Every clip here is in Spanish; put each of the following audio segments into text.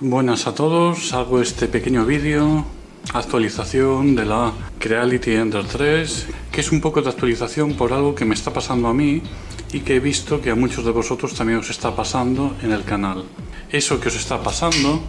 Buenas a todos, hago este pequeño vídeo actualización de la Creality Ender 3 que es un poco de actualización por algo que me está pasando a mí y que he visto que a muchos de vosotros también os está pasando en el canal. Eso que os está pasando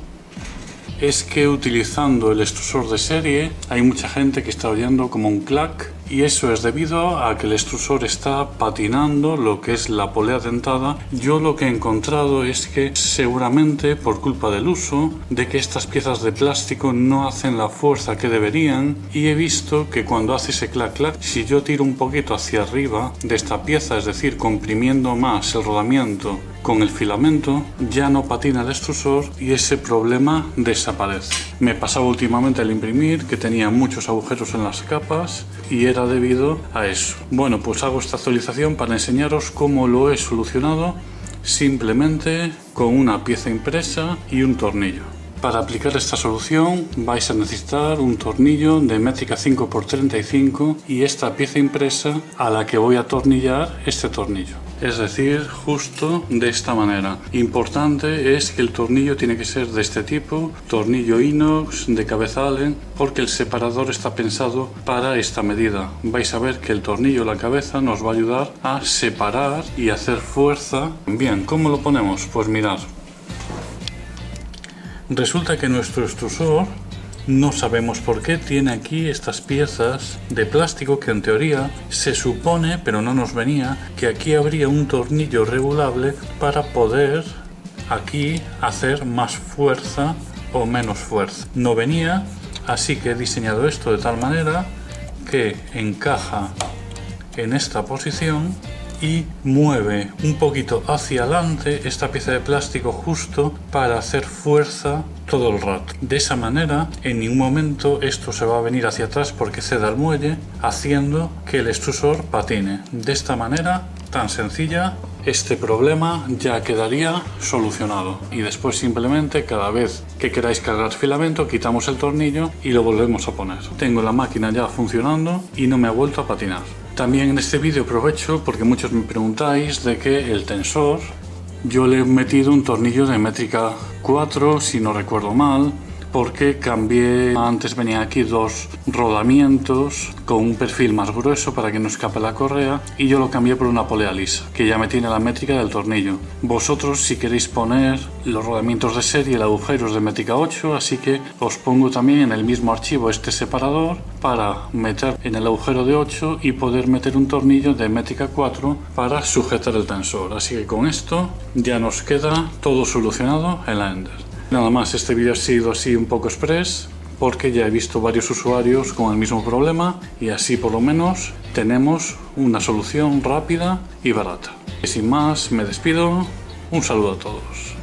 es que utilizando el extrusor de serie hay mucha gente que está oyendo como un clac y eso es debido a que el extrusor está patinando lo que es la polea dentada. Yo lo que he encontrado es que seguramente por culpa del uso de que estas piezas de plástico no hacen la fuerza que deberían y he visto que cuando hace ese clac clac si yo tiro un poquito hacia arriba de esta pieza, es decir, comprimiendo más el rodamiento con el filamento ya no patina el extrusor y ese problema desaparece. Me pasaba últimamente al imprimir que tenía muchos agujeros en las capas y era debido a eso. Bueno, pues hago esta actualización para enseñaros cómo lo he solucionado simplemente con una pieza impresa y un tornillo. Para aplicar esta solución vais a necesitar un tornillo de métrica 5x35 y esta pieza impresa a la que voy a atornillar este tornillo es decir, justo de esta manera. Importante es que el tornillo tiene que ser de este tipo, tornillo inox de cabeza Allen, porque el separador está pensado para esta medida. Vais a ver que el tornillo la cabeza nos va a ayudar a separar y hacer fuerza. Bien, ¿cómo lo ponemos? Pues mirad. Resulta que nuestro extrusor no sabemos por qué tiene aquí estas piezas de plástico que en teoría se supone, pero no nos venía, que aquí habría un tornillo regulable para poder aquí hacer más fuerza o menos fuerza. No venía, así que he diseñado esto de tal manera que encaja en esta posición y mueve un poquito hacia adelante esta pieza de plástico justo para hacer fuerza todo el rato. De esa manera, en ningún momento esto se va a venir hacia atrás porque ceda el muelle, haciendo que el extrusor patine. De esta manera, tan sencilla, este problema ya quedaría solucionado. Y después simplemente cada vez que queráis cargar filamento, quitamos el tornillo y lo volvemos a poner. Tengo la máquina ya funcionando y no me ha vuelto a patinar. También en este vídeo aprovecho porque muchos me preguntáis de que el tensor yo le he metido un tornillo de métrica 4 si no recuerdo mal porque cambié, antes venía aquí dos rodamientos con un perfil más grueso para que no escape la correa y yo lo cambié por una polea lisa que ya me tiene la métrica del tornillo. Vosotros si queréis poner los rodamientos de serie, el agujero es de métrica 8 así que os pongo también en el mismo archivo este separador para meter en el agujero de 8 y poder meter un tornillo de métrica 4 para sujetar el tensor. Así que con esto ya nos queda todo solucionado en la Ender. Nada más, este vídeo ha sido así un poco express porque ya he visto varios usuarios con el mismo problema y así por lo menos tenemos una solución rápida y barata. Y sin más, me despido. Un saludo a todos.